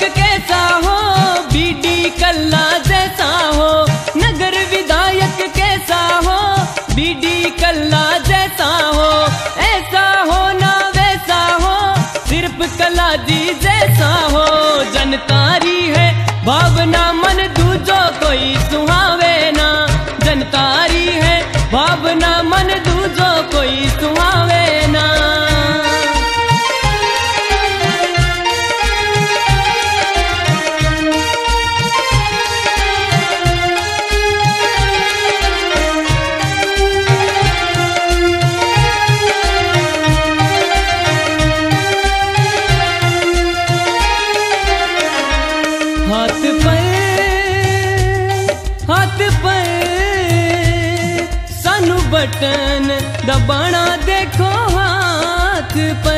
तक कैसा हो, बीडी कल्ला जैसा हो, नगर विधायक कैसा हो, बीडी कल्ला जैसा हो, ऐसा हो ना वैसा हो, सिर्फ़ कला दी जैसा हो, जनतारी है, भावना मन दूजो कोई सुहावे ना, जनतारी है, भावना मन दूजो कोई सुहा हाथ पे हाथ पे सानू बटन दबाना देखो हाथ पे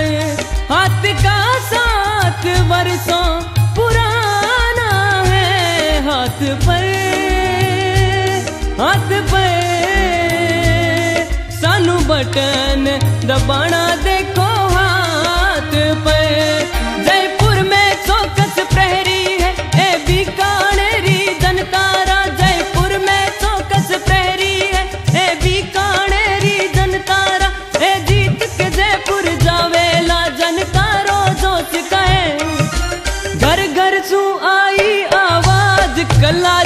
हाथ का साथ वर्षों पुराना है हाथ पे हाथ पे सानू बटन दबाना देखो हाथ पे आवाज़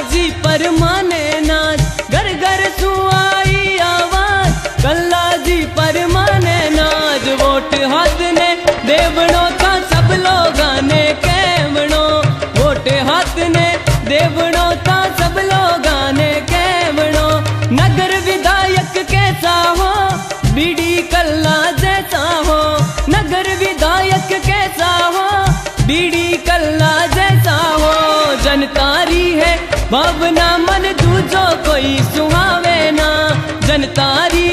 भावना मन दूजो कोई सुहावे ना। जनतारी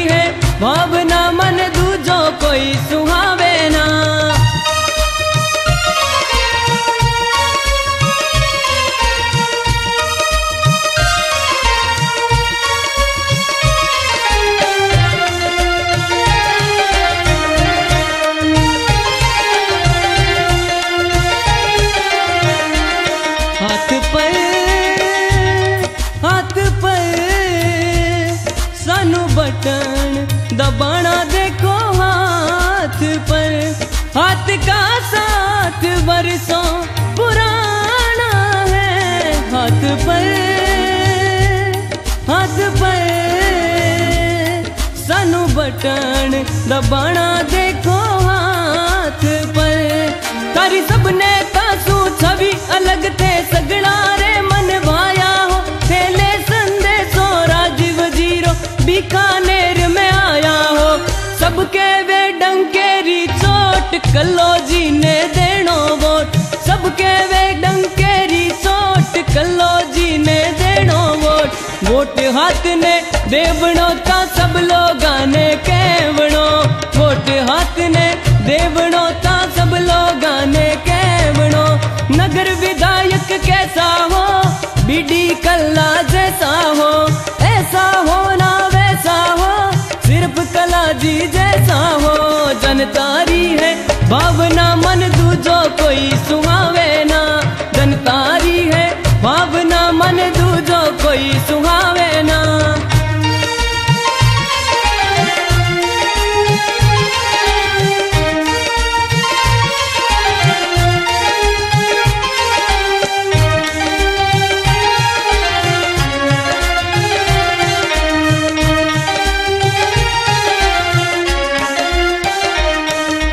बटन दबाना देखो हाथ पर। तारी सबने तासू छवि अलग थे, सगड़ा रे मन भाया हो। थेले संदेशो, राजीव ज़ीरो बीकानेर में आया हो। सबके वे डंकेरी चोट कलो जी ने देनो वोट। सबके वे डंकेरी चोट कलो जी ने देनो वोट। वोट हाथ ने देवणो ता सब लोग ने केवणो वोट हाथ ने देवणो ता सब लोग ने केवणो नगर विधायक कैसा हो, बीडी कल्ला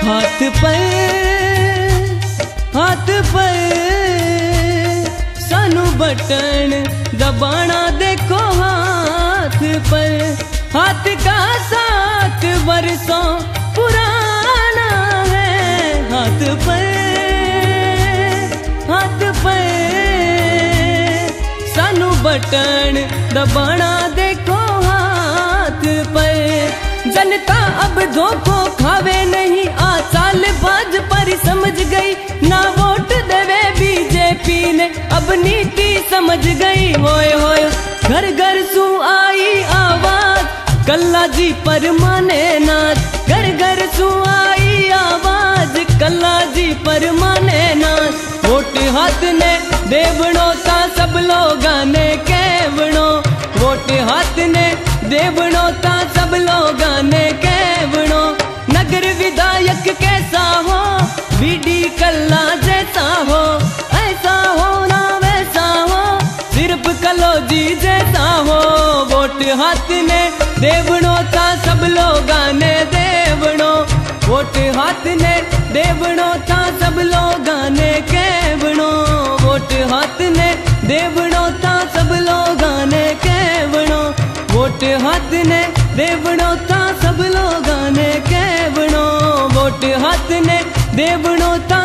हाथ पर हाथ पर सानू बटन दबाना देखो हाथ पर। हाथ का साथ बरसों पुराना है। हाथ पर हाथ पर सानू बटन दबाना देखो हाथ पर। जनता अब धोखो खावे नहीं। आ साल बाज पर समझ गई, ना वोट देवे बीजेपी ने। अब नीति समझ गई होए होए घर घर सू आई आवाज़। कल्ला जी पर माने नाच, घर घर सू आई आवाज़। कल्ला जी पर माने नाच, वोट हाथ ने देवणो ता सब लोग ने केवणो। वोट हाथ ने देवणो ता सब लोग वोट हाथ ने देवणो ता सब लोग ने देवणो। वोट हाथ ने देवणो ता सब लोग ने केवणो। वोट हाथ ने देवणो ता सब लोग ने केवणो। वोट हाथ ने देवणो ता सब लोग ने केवणो। वोट हाथ ने देवणो ता